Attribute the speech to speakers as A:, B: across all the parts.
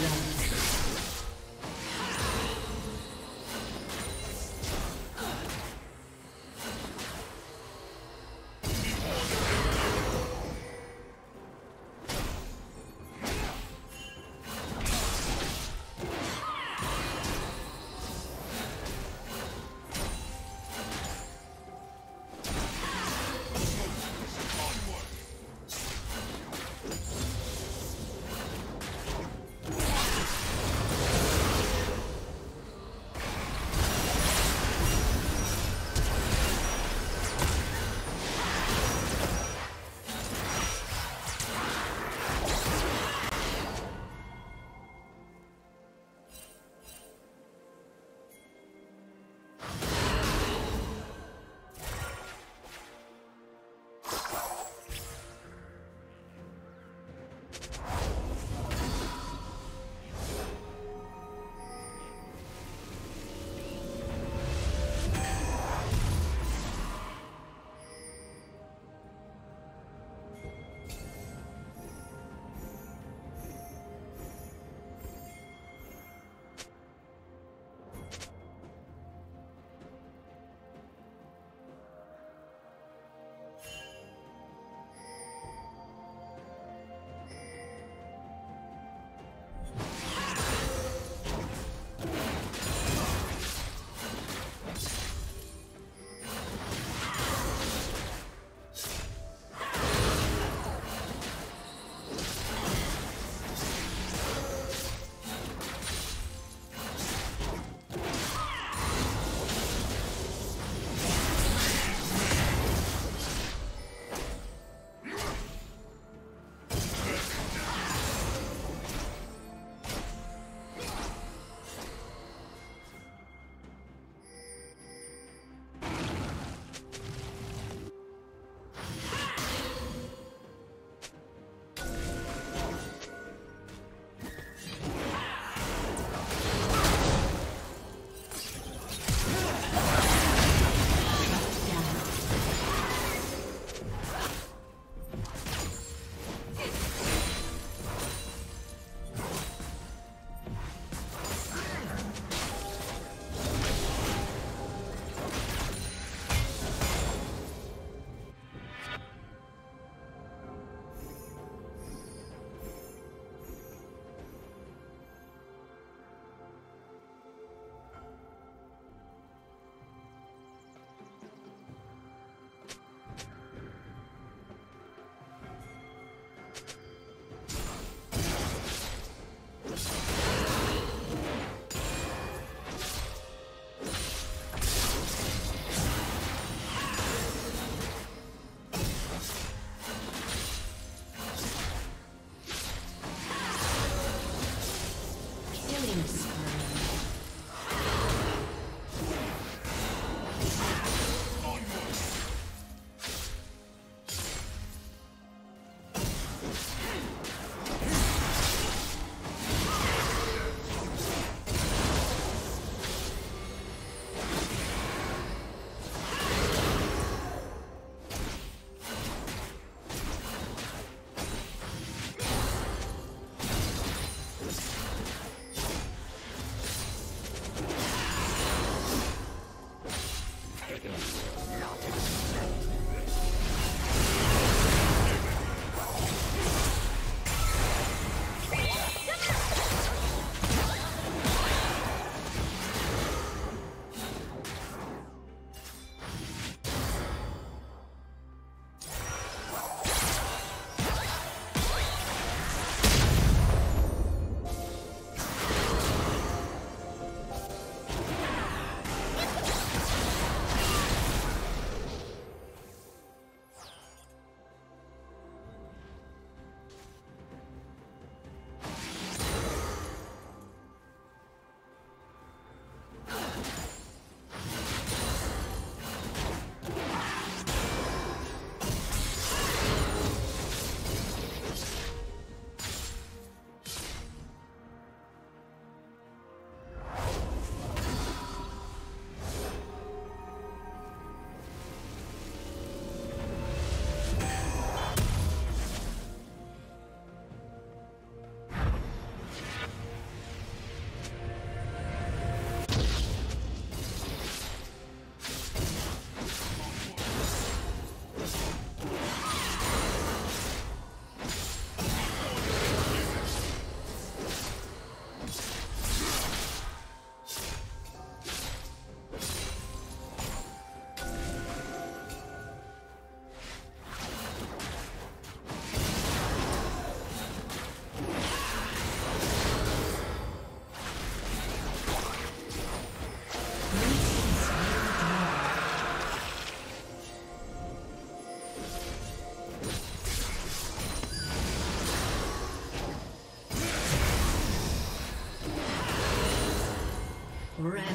A: Yeah.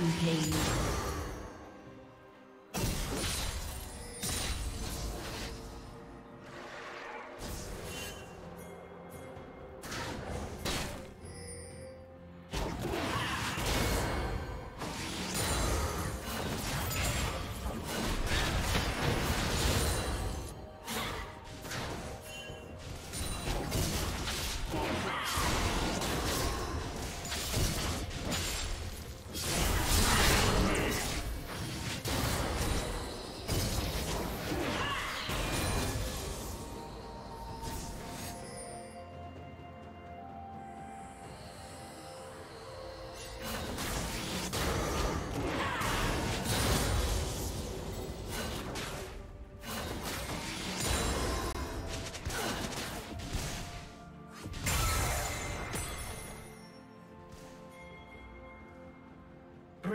A: Rampage.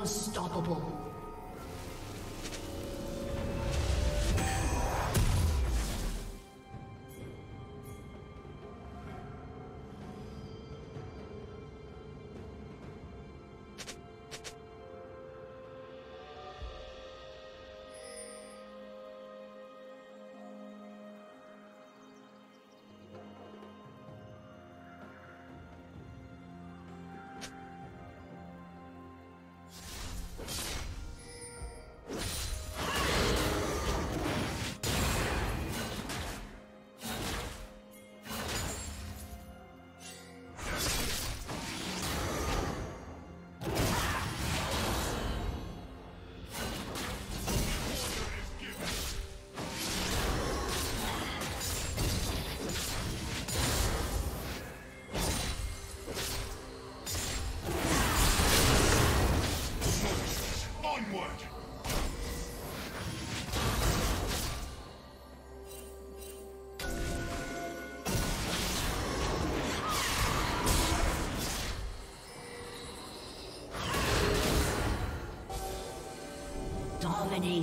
A: Unstoppable.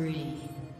A: Spree.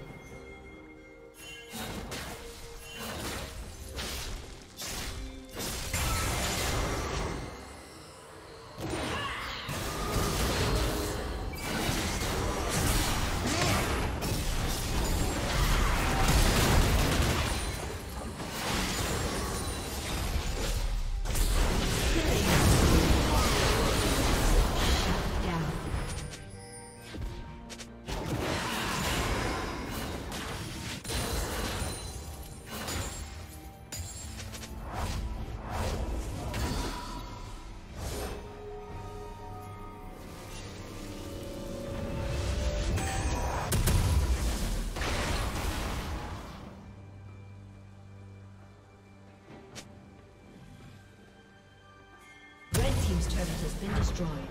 A: Been destroyed.